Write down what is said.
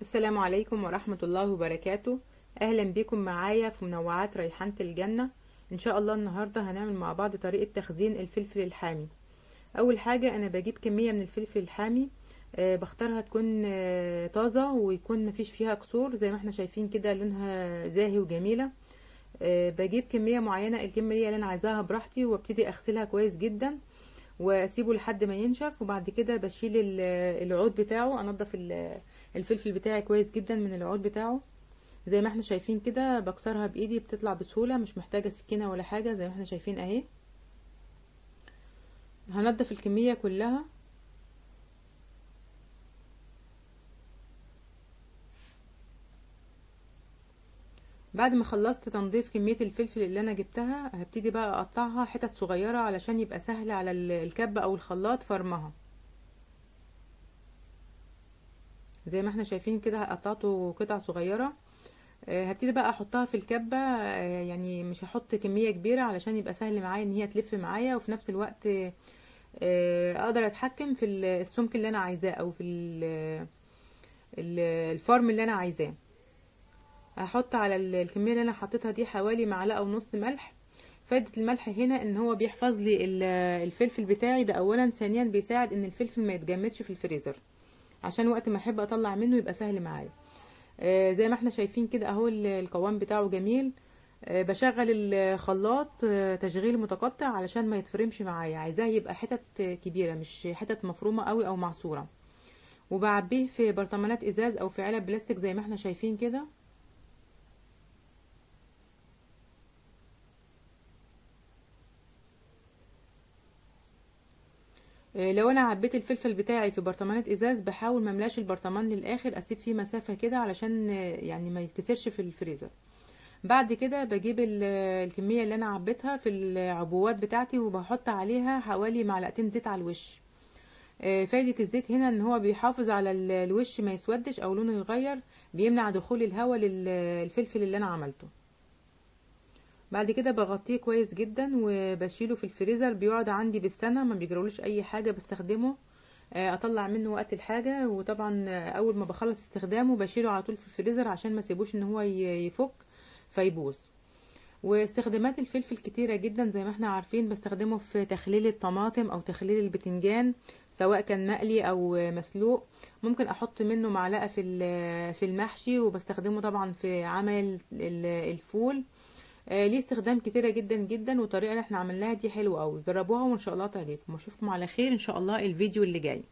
السلام عليكم ورحمة الله وبركاته. أهلا بكم معايا في منوعات ريحانة الجنة. إن شاء الله النهاردة هنعمل مع بعض طريقة تخزين الفلفل الحامي. أول حاجة أنا بجيب كمية من الفلفل الحامي أه بختارها تكون أه طازة ويكون مفيش فيها كسور زي ما إحنا شايفين كده لونها زاهي وجميلة. أه بجيب كمية معينة الكمية اللي أنا عايزاها براحتي وأبتدي أغسلها كويس جدا. واسيبه لحد ما ينشف وبعد كده بشيل العود بتاعه انضف الفلفل بتاعي كويس جدا من العود بتاعه. زي ما إحنا شايفين كده بكسرها بإيدي بتطلع بسهولة مش محتاجة سكينة ولا حاجة زي ما إحنا شايفين أهي. هنضف الكمية كلها. بعد ما خلصت تنظيف كمية الفلفل اللي أنا جبتها هبتدي بقى أقطعها حتت صغيرة علشان يبقى سهل على الكبة أو الخلاط فرمها. زي ما إحنا شايفين كده قطعته قطع صغيرة. هبتدي بقى أحطها في الكبة. يعني مش هحط كمية كبيرة علشان يبقى سهل معايا إن هي تلف معايا وفي نفس الوقت أقدر أتحكم في السمك اللي أنا عايزاه أو في الفرم اللي أنا عايزاه. هحط على الكمية اللي أنا حطيتها دي حوالي معلقة ونص ملح. فايدة الملح هنا إن هو بيحفظ لي الفلفل بتاعي. ده اولا. ثانيا بيساعد إن الفلفل ما يتجمدش في الفريزر. عشان وقت ما أحب أطلع منه يبقى سهل معايا. آه زي ما إحنا شايفين كده أهو القوام بتاعه جميل. آه بشغل الخلاط آه تشغيل متقطع علشان ما يتفرمش معايا. عايزاه يبقى حتت كبيرة مش حتت مفرومة قوي أو معصورة. وبعبيه في برطمانات إزاز أو في علب بلاستيك زي ما إحنا شايفين كده. لو أنا عبيت الفلفل بتاعي في برطمانات إزاز بحاول مملاش البرطمان للآخر أسيب فيه مسافة كده علشان يعني ما يتكسرش في الفريزر. بعد كده بجيب الكمية اللي أنا عبيتها في العبوات بتاعتي وبحط عليها حوالي معلقتين زيت على الوش. فايدة الزيت هنا إن هو بيحافظ على الوش ما يسودش أو لونه يغير بيمنع دخول الهواء للفلفل اللي أنا عملته. بعد كده بغطيه كويس جدا وبشيله في الفريزر بيقعد عندي بالسنة ما بيجرولوش أي حاجة بستخدمه. أطلع منه وقت الحاجة وطبعا أول ما بخلص استخدامه بشيله على طول في الفريزر عشان ما سيبوش إن هو يفك فيبوظ. واستخدامات الفلفل كتيرة جدا زي ما إحنا عارفين بستخدمه في تخليل الطماطم أو تخليل البتنجان سواء كان مقلي أو مسلوق. ممكن أحط منه معلقة في في المحشي وبستخدمه طبعا في عمل الفول. آه ليه استخدام كتيرة جدا جدا والطريقة اللي إحنا عملناها دي حلوة قوي جربوها وإن شاء الله تعجبكم. أشوفكم على خير إن شاء الله الفيديو اللي جاي.